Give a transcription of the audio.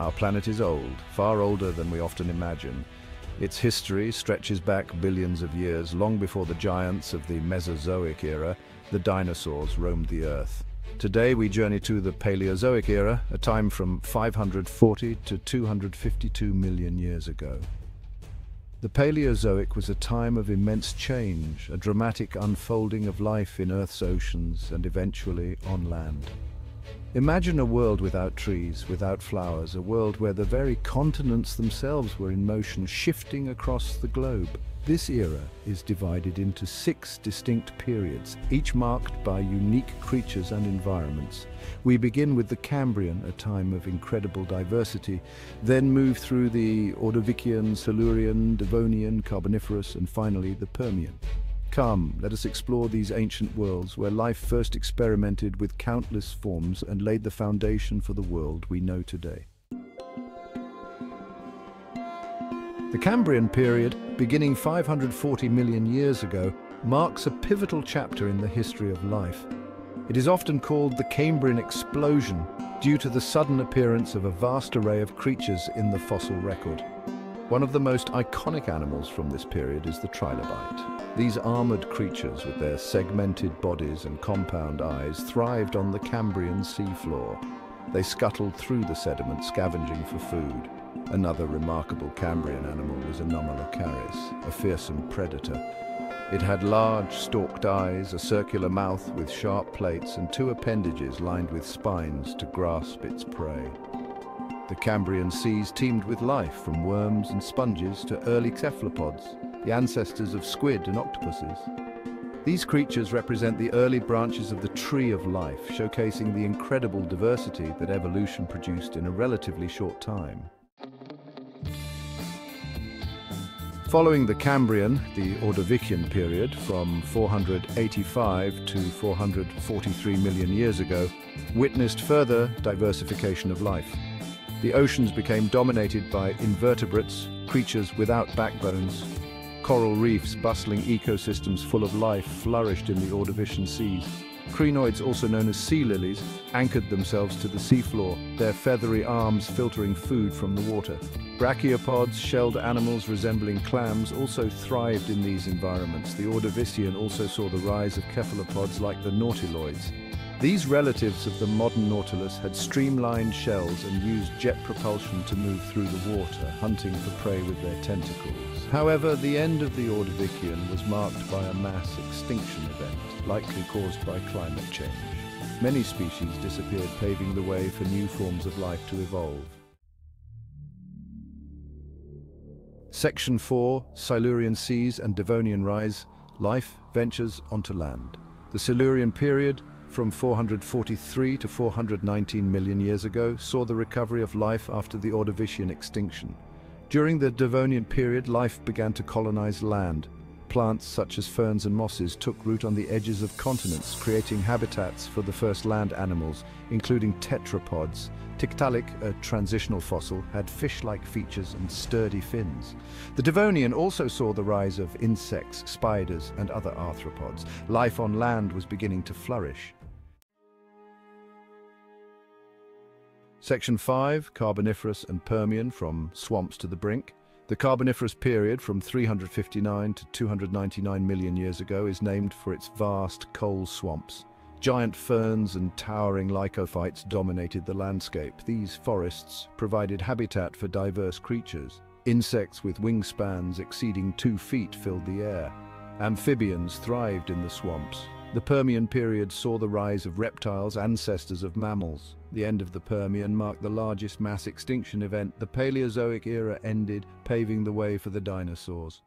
Our planet is old, far older than we often imagine. Its history stretches back billions of years, long before the giants of the Mesozoic era, the dinosaurs roamed the Earth. Today we journey to the Paleozoic era, a time from 540 to 252 million years ago. The Paleozoic was a time of immense change, a dramatic unfolding of life in Earth's oceans and eventually on land. Imagine a world without trees, without flowers, a world where the very continents themselves were in motion, shifting across the globe. This era is divided into six distinct periods, each marked by unique creatures and environments. We begin with the Cambrian, a time of incredible diversity, then move through the Ordovician, Silurian, Devonian, Carboniferous, and finally the Permian. Come, let us explore these ancient worlds where life first experimented with countless forms and laid the foundation for the world we know today. The Cambrian period, beginning 540 million years ago, marks a pivotal chapter in the history of life. It is often called the Cambrian explosion due to the sudden appearance of a vast array of creatures in the fossil record. One of the most iconic animals from this period is the trilobite. These armoured creatures with their segmented bodies and compound eyes thrived on the Cambrian seafloor. They scuttled through the sediment, scavenging for food. Another remarkable Cambrian animal was Anomalocaris, a fearsome predator. It had large, stalked eyes, a circular mouth with sharp plates, and two appendages lined with spines to grasp its prey. The Cambrian seas teemed with life, from worms and sponges to early cephalopods, the ancestors of squid and octopuses. These creatures represent the early branches of the tree of life, showcasing the incredible diversity that evolution produced in a relatively short time. Following the Cambrian, the Ordovician period, from 485 to 443 million years ago, witnessed further diversification of life. The oceans became dominated by invertebrates, creatures without backbones. Coral reefs, bustling ecosystems full of life, flourished in the Ordovician seas. Crinoids, also known as sea lilies, anchored themselves to the seafloor, their feathery arms filtering food from the water. Brachiopods, shelled animals resembling clams, also thrived in these environments. The Ordovician also saw the rise of cephalopods like the nautiloids. These relatives of the modern nautilus had streamlined shells and used jet propulsion to move through the water, hunting for prey with their tentacles. However, the end of the Ordovician was marked by a mass extinction event, likely caused by climate change. Many species disappeared, paving the way for new forms of life to evolve. Section 4, Silurian Seas and Devonian Rise, Life Ventures onto Land. The Silurian period, from 443 to 419 million years ago, saw the recovery of life after the Ordovician extinction. During the Devonian period, life began to colonize land. Plants such as ferns and mosses took root on the edges of continents, creating habitats for the first land animals, including tetrapods. Tiktaalik, a transitional fossil, had fish-like features and sturdy fins. The Devonian also saw the rise of insects, spiders, and other arthropods. Life on land was beginning to flourish. Section 5, Carboniferous and Permian from swamps to the brink. The Carboniferous period from 359 to 299 million years ago is named for its vast coal swamps. Giant ferns and towering lycophytes dominated the landscape. These forests provided habitat for diverse creatures. Insects with wingspans exceeding two feet filled the air. Amphibians thrived in the swamps, the Permian period saw the rise of reptiles, ancestors of mammals. The end of the Permian marked the largest mass extinction event. The Paleozoic era ended, paving the way for the dinosaurs.